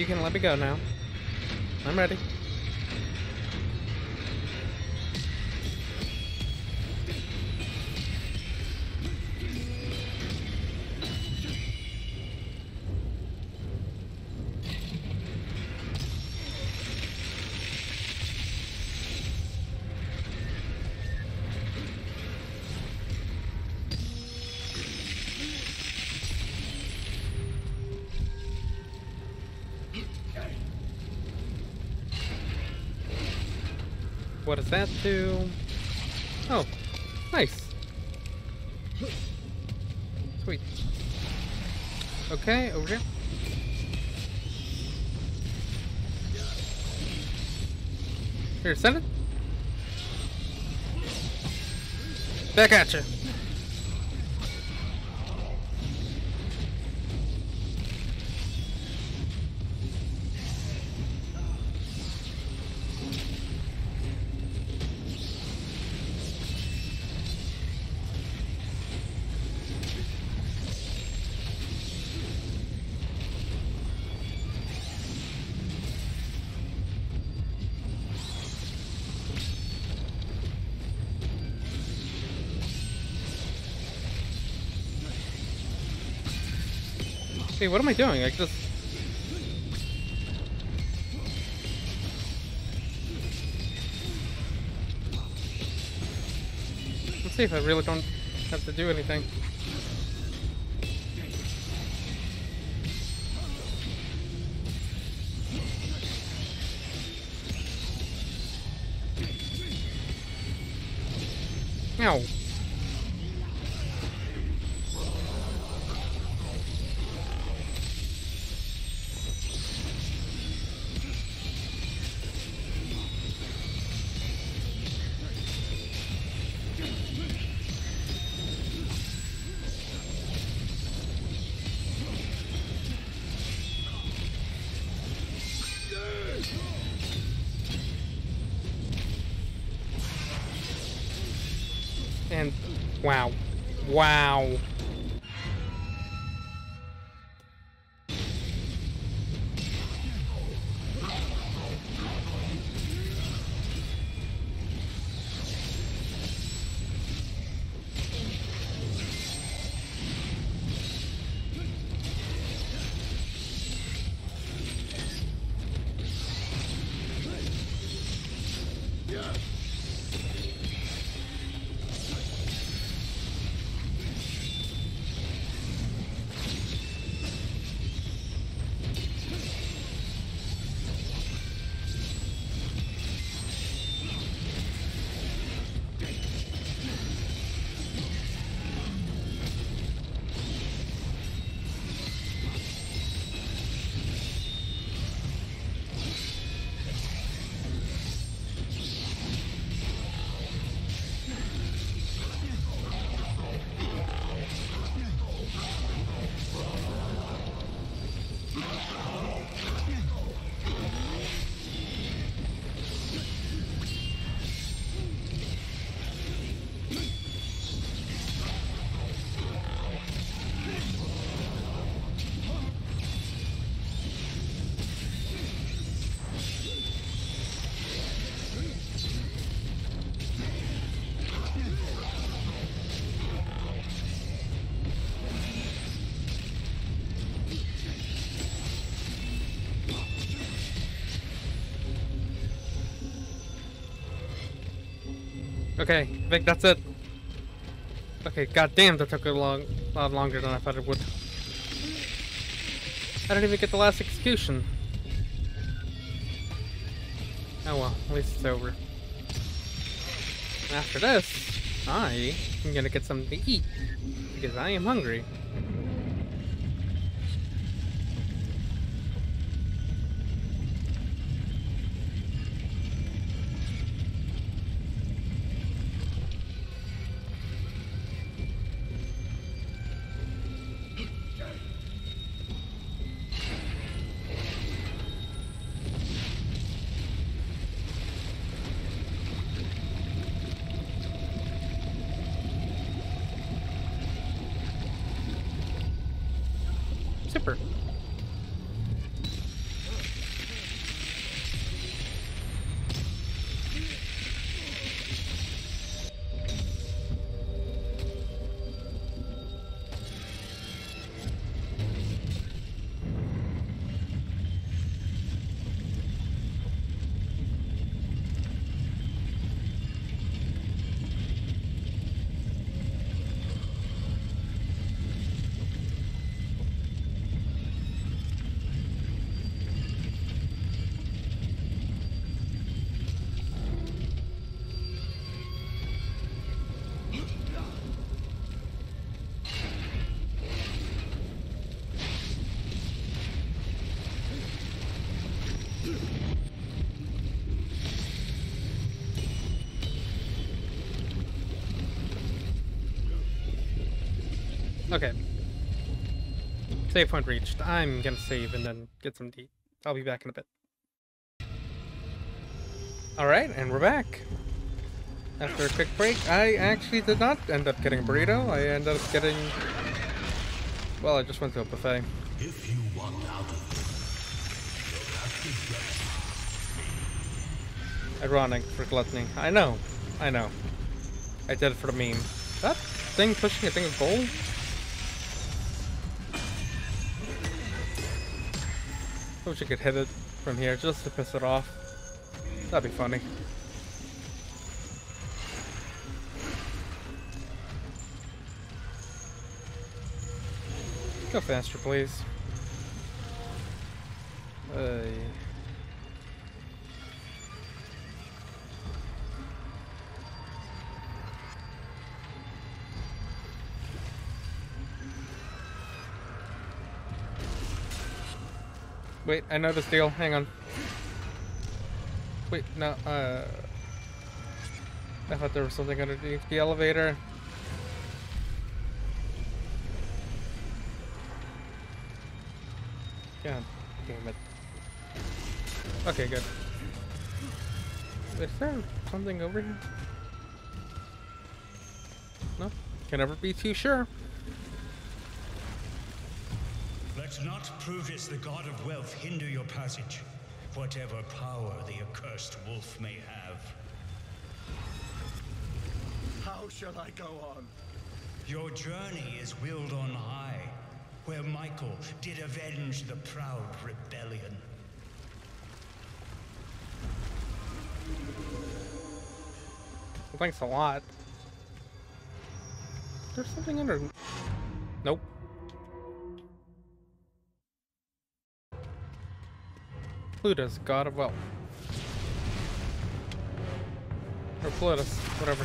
You can let me go now. I'm ready. What does that do? Oh, nice. Sweet. Okay, over here. Here, send it. Back at you. Hey, what am I doing? I just... Let's see if I really don't have to do anything. Ow. Wow. Wow. Okay, I think that's it. Okay, goddamn, that took a long, lot longer than I thought it would. I didn't even get the last execution. Oh well, at least it's over. After this, I am gonna get something to eat because I am hungry. Zipper. Okay. Save point reached. I'm gonna save and then get some deep. I'll be back in a bit. Alright, and we're back. After a quick break, I actually did not end up getting a burrito. I ended up getting... Well, I just went to a buffet. If you want out of Ironic for gluttony. I know. I know. I did it for the meme. That thing pushing a thing of gold? I wish I could hit it from here just to piss it off. That'd be funny. Go faster, please. Wait, I know this deal. Hang on. Wait, no, uh... I thought there was something underneath the elevator. God damn it. Okay, good. Is there something over here? No? Can never be too sure. Let not Plutus, the god of wealth, hinder your passage, whatever power the accursed wolf may have. How shall I go on? Your journey is willed on high, where Michael did avenge the proud rebellion. Well, thanks a lot. There's something under... Nope. Plutus, god of wealth. Or Plutus, whatever.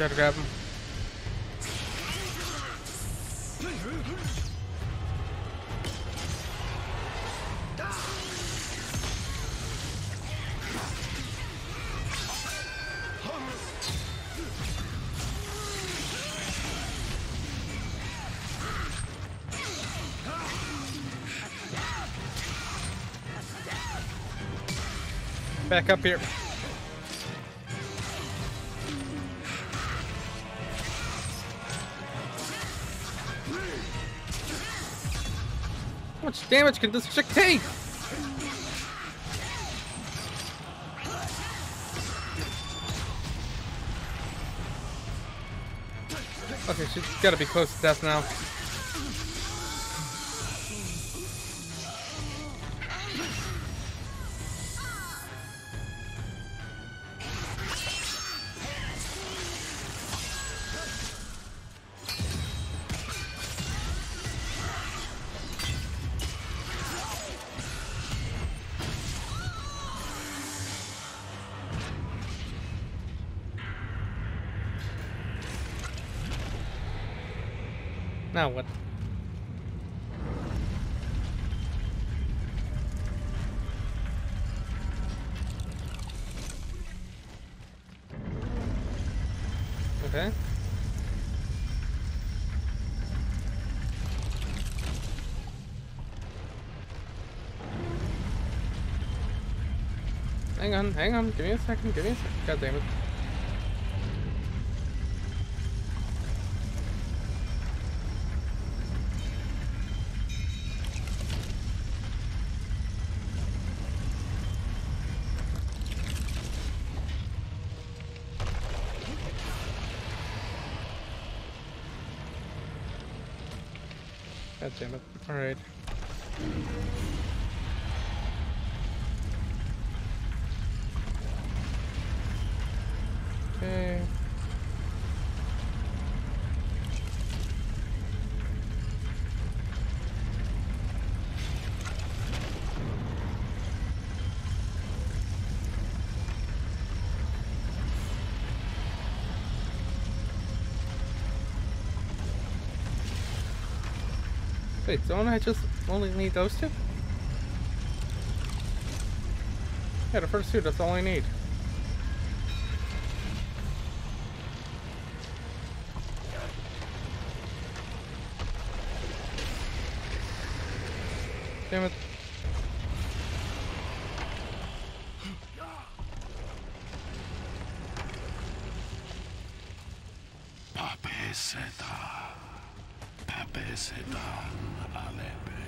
To grab him. Back up here. How much damage can this chick take? Okay, she's gotta be close to death now. Now what? Okay. Hang on, hang on, give me a second, give me a second. God damn it. God damn it. Alright. Okay. Wait, don't I just only need those two? Yeah, the first two, that's all I need. Damn it. Papeseta. Papeseta. Aleppe.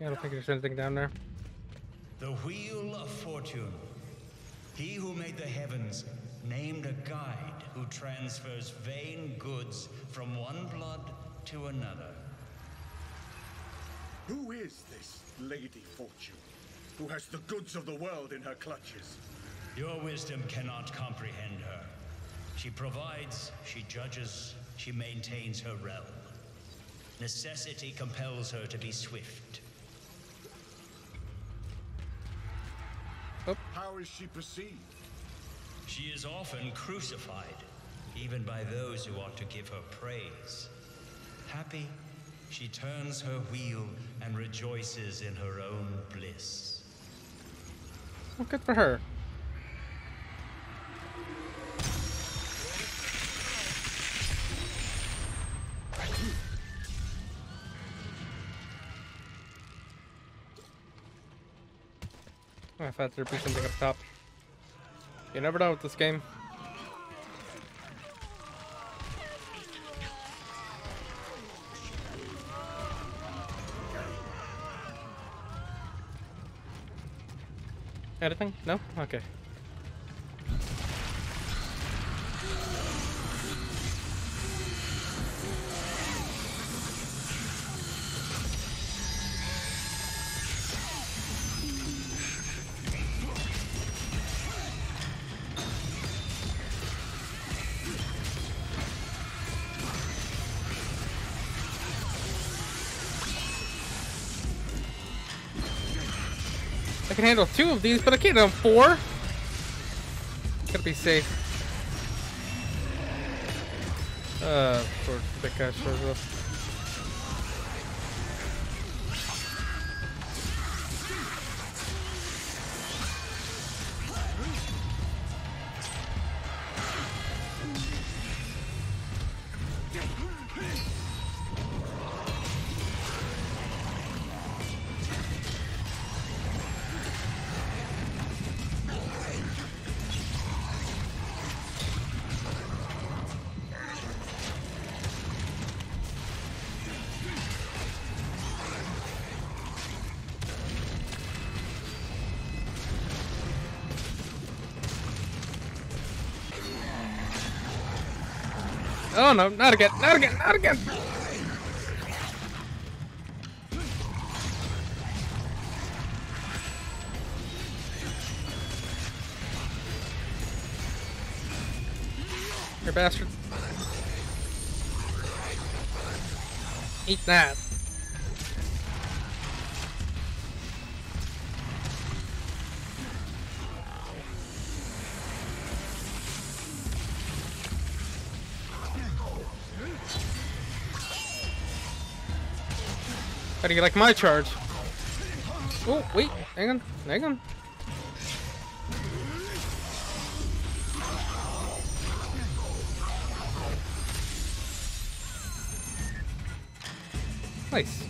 Yeah, I don't think there's anything down there. The Wheel of Fortune. He who made the heavens named a guide who transfers vain goods from one blood to another. Who is this Lady Fortune, who has the goods of the world in her clutches? Your wisdom cannot comprehend her. She provides, she judges, she maintains her realm. Necessity compels her to be swift. How is she perceived? She is often crucified, even by those who ought to give her praise. Happy, she turns her wheel and rejoices in her own bliss. Well, good for her. I thought there'd be something up top. You never know with this game. Anything? No? Okay. Handle two of these, but I can't handle four. Gotta be safe. Uh, poor that guy Oh no, not again, not again, not again! You bastard. Eat that. How do you like my charge? Oh, wait, hang on, hang on. Nice.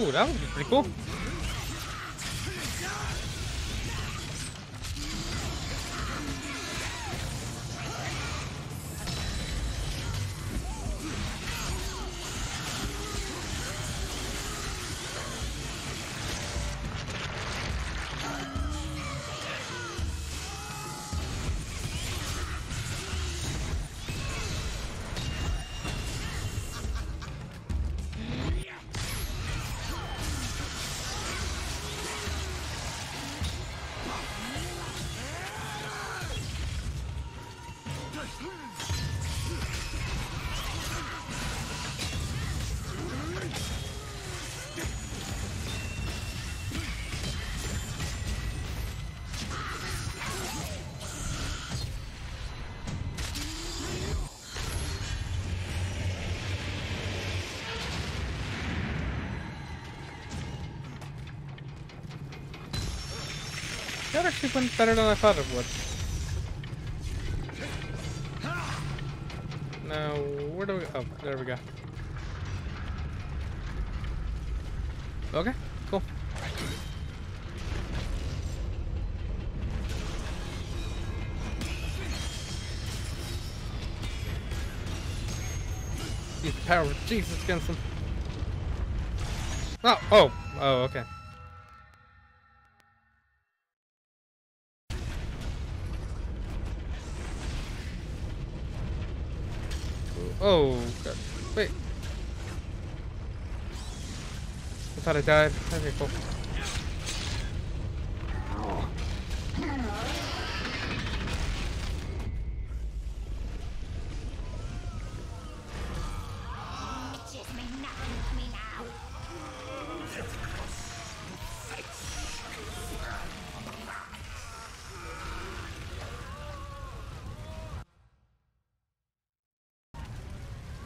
Oh, that be pretty cool. Actually went better than I thought it would. Now, where do we... Oh, there we go. Okay, cool. Use the power of Jesus against them. Oh, oh, oh, okay. Oh, God. Wait. I thought I died. Okay, cool.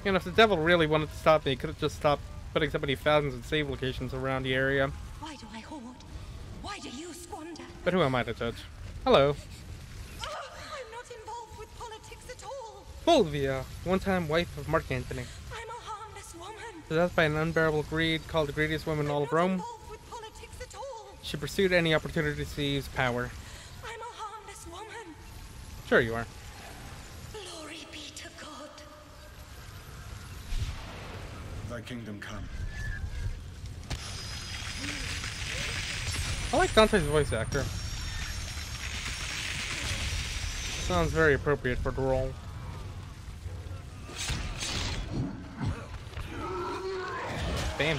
You know, if the devil really wanted to stop me, he could have just stopped putting so many thousands of save locations around the area. Why do I hoard? Why do you squander? But who am I to judge? Hello. Oh, I'm not involved with politics at all. Fulvia, one-time wife of Mark Antony. I'm a harmless woman. Possessed by an unbearable greed, called the greediest woman in all of Rome, involved with politics at all. she pursued any opportunity to seize power. I'm a harmless woman. Sure you are. Thy kingdom come. I like Dante's voice actor. Sounds very appropriate for the role. Bam.